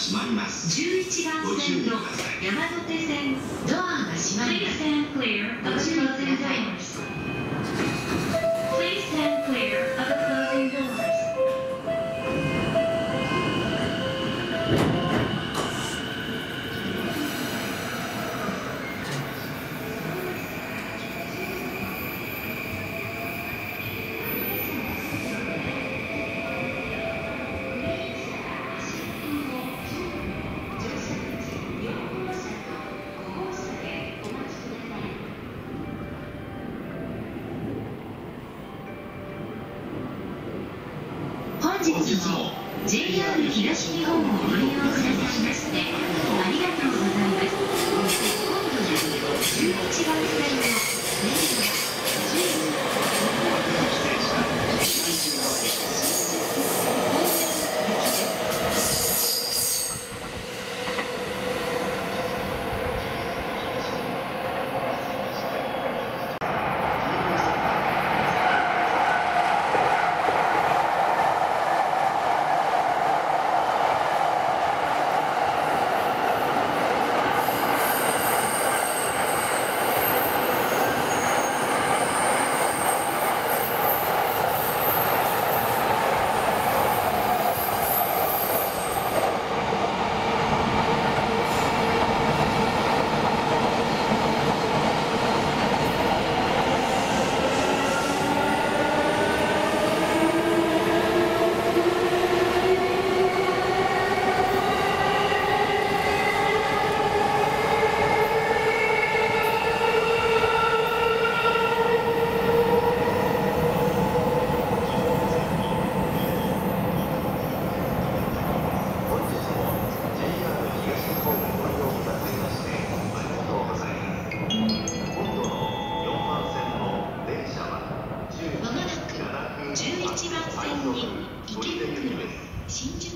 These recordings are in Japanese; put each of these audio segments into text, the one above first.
閉まります11番線の山手線ドアが閉まり Please ます stand clear of the closing doors. Please stand clear of the closing doors. 日も JR 東日本をご利用くださいましてありがとうございます。今度は11番線の changes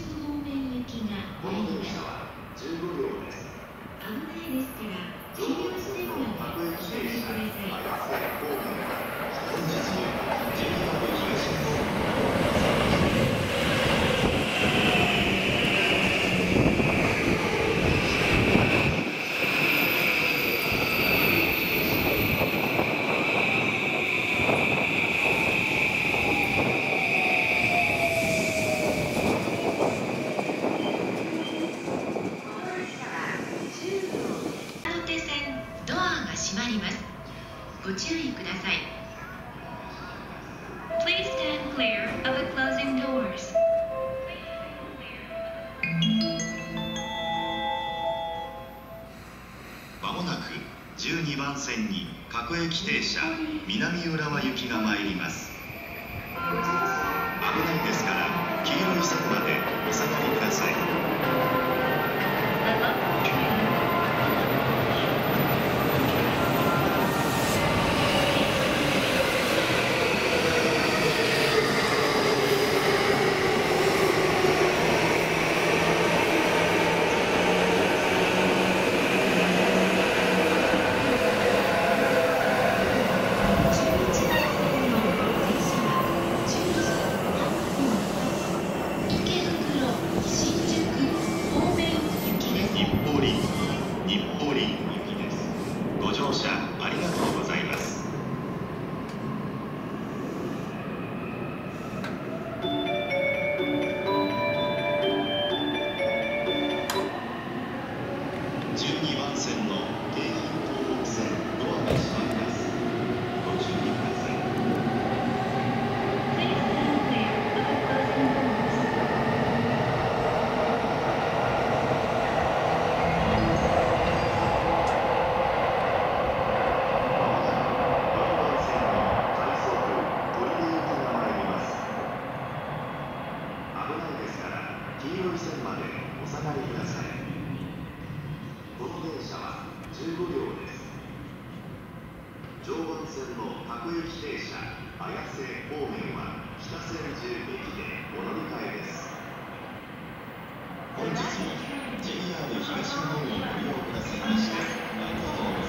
注意ください。Please stand clear of the closing doors. まもなく12番線に各駅停車南浦和行きが参ります。危ないですから黄色い線までお下がりくださいりください。この電車は15両です。常磐線の各駅停車綾瀬方面は北千住駅でお乗り換えです。本日も JR 東日本をご利用くださいまして